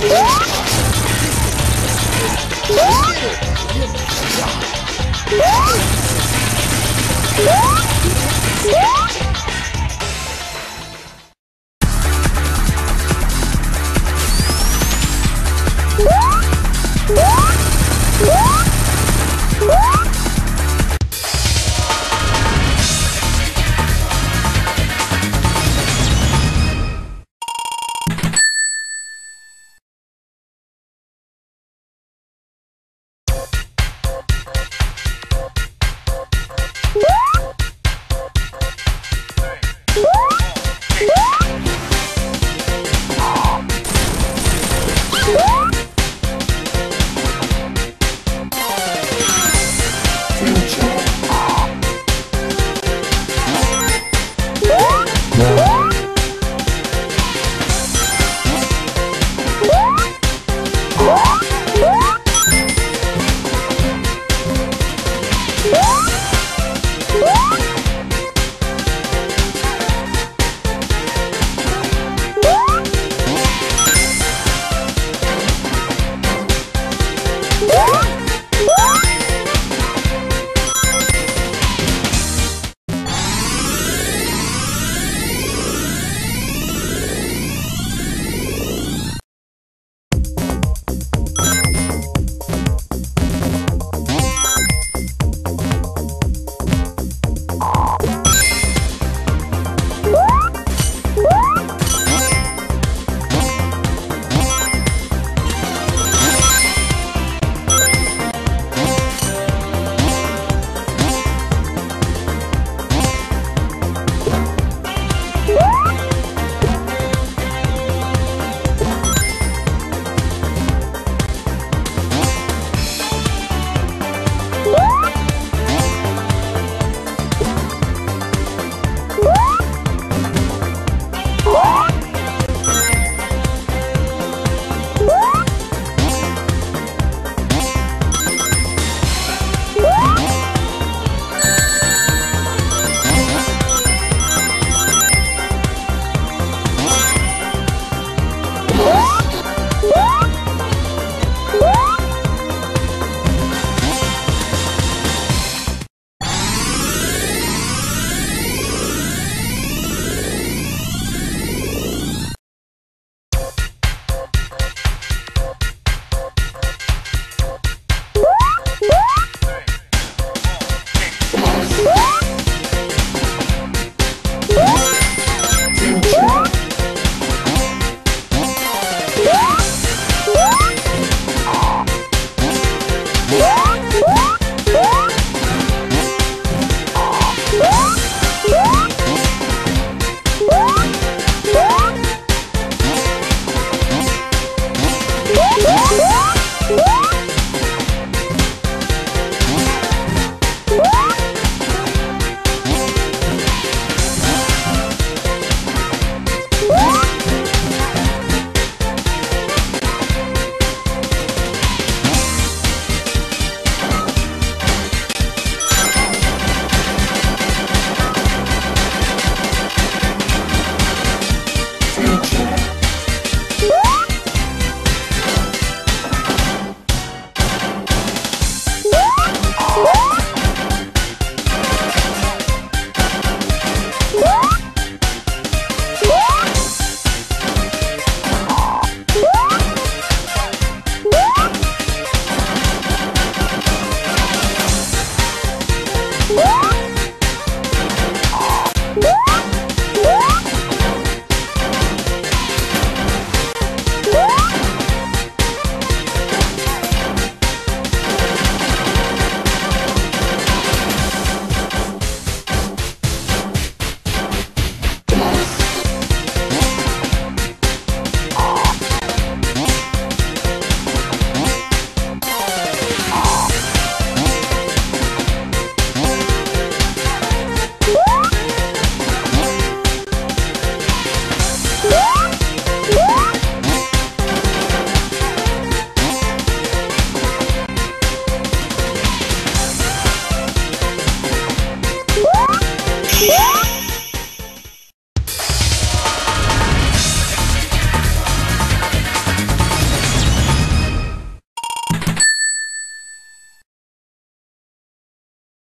Let's!